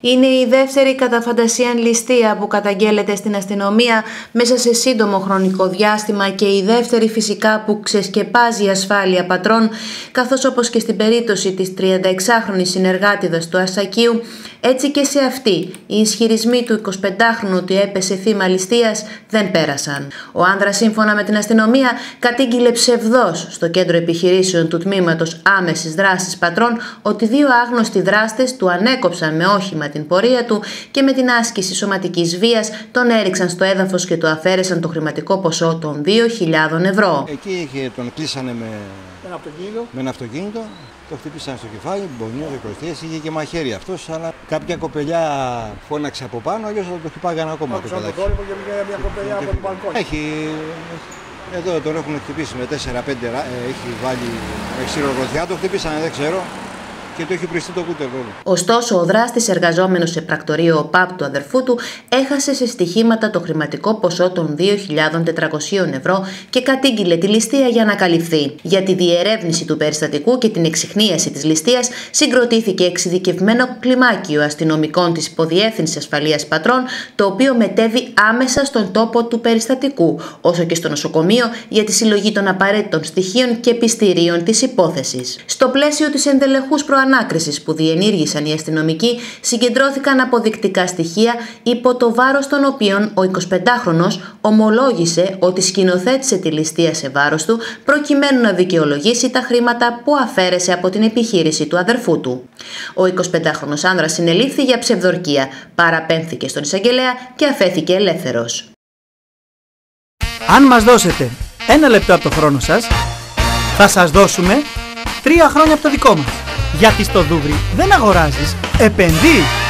Είναι η δεύτερη κατά φαντασίαν ληστεία που καταγγέλλεται στην αστυνομία μέσα σε σύντομο χρονικό διάστημα και η δεύτερη φυσικά που ξεσκεπάζει η ασφάλεια πατρών, καθώς όπως και στην περίπτωση της 36χρονης συνεργάτηδας του Ασακίου, έτσι και σε αυτή οι ισχυρισμοί του 25χρονου ότι έπεσε θύμα ληστείας δεν πέρασαν. Ο άνδρας σύμφωνα με την αστυνομία κατήγγειλε ψευδός στο κέντρο επιχειρήσεων του τμήματος άμεσης δράσης πατρών ότι δύο άγνωστοι δράστες του ανέκοψαν με όχημα την πορεία του και με την άσκηση σωματικής βίας τον έριξαν στο έδαφος και του αφαίρεσαν το χρηματικό ποσό των 2.000 ευρώ. Εκεί τον κλείσανε με, Ένα αυτοκίνητο. με ένα αυτοκίνητο, το χτύπησαν στο κεφάλι, μπονιό, δεκροστίες, είχε και μαχαίρι αυτός, αλλά κάποια κοπελιά φώναξε από πάνω, αλλιώς θα το χτυπάγανε ακόμα το Άκουσα το παιδάκι. θόρυβο και μια, μια κοπελιά από το μπαλκόνι. Έχει, εδώ τον έχουν χτυπήσει με 4-5, ρα- ε, έχει βάλει με ξηρογροθιά, το χτύπησανε, δεν ξέρω, και το έχει πριστεί το κούτερ όλο. Ωστόσο, ο δράστης εργαζόμενος σε πρακτορείο ΟΠΑΠ του αδερφού του έχασε σε στοιχήματα το χρηματικό ποσό των 2.400 ευρώ και κατήγγειλε τη ληστεία για να καλυφθεί. Για τη διερεύνηση του περιστατικού και την εξυχνίαση της ληστείας συγκροτήθηκε εξειδικευμένο κλιμάκιο αστυνομικών της Υποδιεύθυνση Ασφαλείας Πατρών, το οποίο μετέβη άμεσα στον τόπο του περιστατικού, όσο και στο νοσοκομείο για τη συλλογή των απαραίτητων στοιχείων και πιστηρίων της υπόθεσης. Στο πλαίσιο της ενδελεχούς προανάκριση που διενήργησαν οι αστυνομικοί, συγκεντρώθηκαν αποδεικτικά στοιχεία υπό το βάρος των οποίων ο 25χρονο ομολόγησε ότι σκηνοθέτησε τη ληστεία σε βάρος του προκειμένου να δικαιολογήσει τα χρήματα που αφαίρεσε από την επιχείρηση του αδερφού του. Ο 25χρονο άνδρας συνελήφθη για ψευδορκία, παραπέμφθηκε στον εισαγγελέα και αφέθηκε ελεύθερος. Αν μας δώσετε ένα λεπτό από το χρόνο σας, θα σας δώσουμε τρία χρόνια από το δικό μας. Γιατί στο Δούβρι δεν αγοράζεις, επενδύεις.